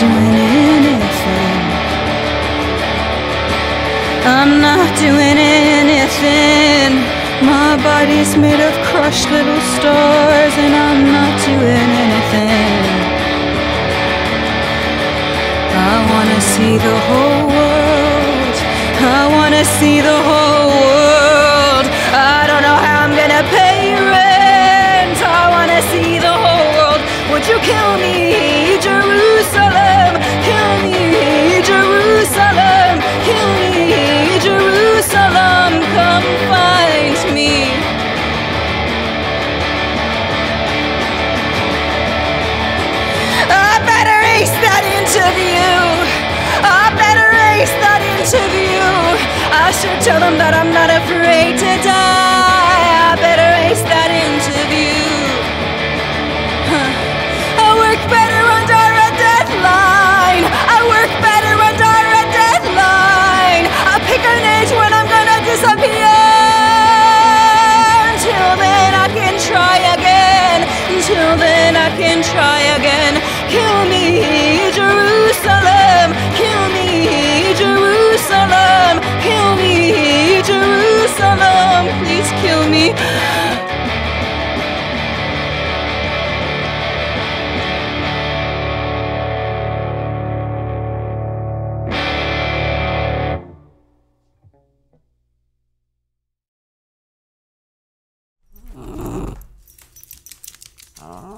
doing anything. I'm not doing anything. My body's made of crushed little stars, and I'm not doing anything. I wanna see the whole world. I wanna see the whole world. You kill me, Jerusalem? Kill me, Jerusalem. Kill me, Jerusalem. Come find me. I better ace that interview. I better ace that interview. I should tell them that I'm not afraid to die. Then, Oh.